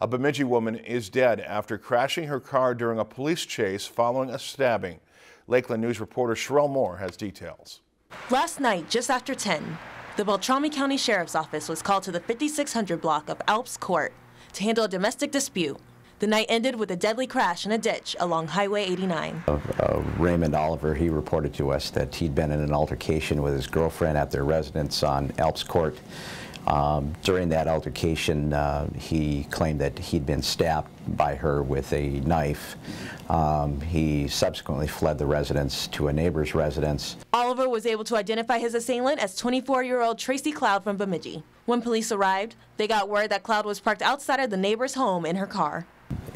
A Bemidji woman is dead after crashing her car during a police chase following a stabbing. Lakeland News reporter Sherelle Moore has details. Last night, just after 10, the Beltrami County Sheriff's Office was called to the 5600 block of Alps Court to handle a domestic dispute. The night ended with a deadly crash in a ditch along Highway 89. Uh, uh, Raymond Oliver, he reported to us that he'd been in an altercation with his girlfriend at their residence on Alps Court. Um, during that altercation, uh, he claimed that he'd been stabbed by her with a knife. Um, he subsequently fled the residence to a neighbor's residence. Oliver was able to identify his assailant as 24-year-old Tracy Cloud from Bemidji. When police arrived, they got word that Cloud was parked outside of the neighbor's home in her car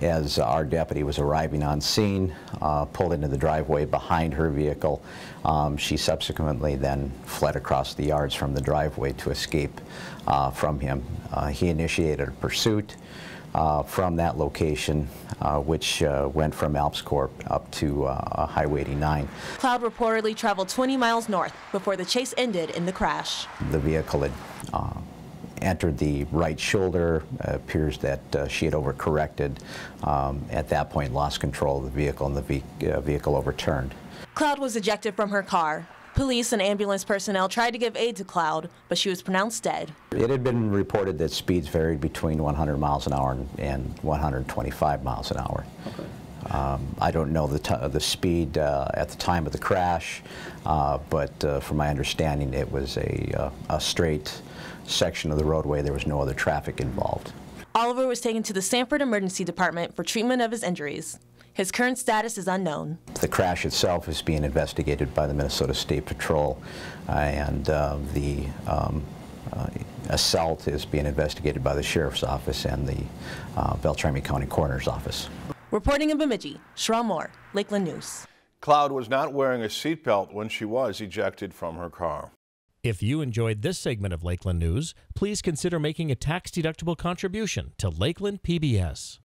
as our deputy was arriving on scene, uh, pulled into the driveway behind her vehicle. Um, she subsequently then fled across the yards from the driveway to escape uh, from him. Uh, he initiated a pursuit uh, from that location, uh, which uh, went from Alps Court up to Highway 89. Cloud reportedly traveled 20 miles north before the chase ended in the crash. The vehicle had entered the right shoulder. Uh, appears that uh, she had overcorrected. Um, at that point, lost control of the vehicle and the ve uh, vehicle overturned. Cloud was ejected from her car. Police and ambulance personnel tried to give aid to Cloud, but she was pronounced dead. It had been reported that speeds varied between 100 miles an hour and 125 miles an hour. Okay. Um, I don't know the, the speed uh, at the time of the crash, uh, but uh, from my understanding, it was a, uh, a straight section of the roadway. There was no other traffic involved. Oliver was taken to the Sanford Emergency Department for treatment of his injuries. His current status is unknown. The crash itself is being investigated by the Minnesota State Patrol, and uh, the um, uh, assault is being investigated by the Sheriff's Office and the uh, Beltrami County Coroner's Office. Reporting in Bemidji, Sherelle Moore, Lakeland News. Cloud was not wearing a seatbelt when she was ejected from her car. If you enjoyed this segment of Lakeland News, please consider making a tax-deductible contribution to Lakeland PBS.